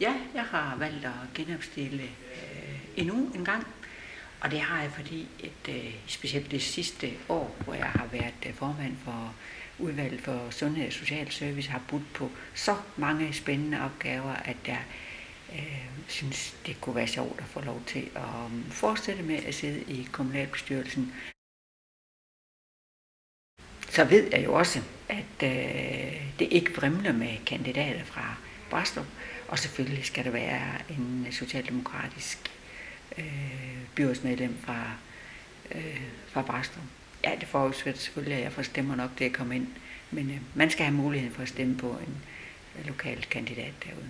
Ja, jeg har valgt at genopstille øh, endnu en gang. Og det har jeg, fordi at, øh, specielt det sidste år, hvor jeg har været øh, formand for udvalget for Sundhed og Social Service, har budt på så mange spændende opgaver, at jeg øh, synes, det kunne være sjovt at få lov til at um, fortsætte med at sidde i kommunalbestyrelsen. Så ved jeg jo også, at øh, det ikke vrimler med kandidater fra Brastrup, og selvfølgelig skal der være en socialdemokratisk øh, byrådsmedlem fra, øh, fra Brastrup. Ja, det forudsætter selvfølgelig, at jeg får stemmer nok til at komme ind, men øh, man skal have muligheden for at stemme på en øh, lokal kandidat derude.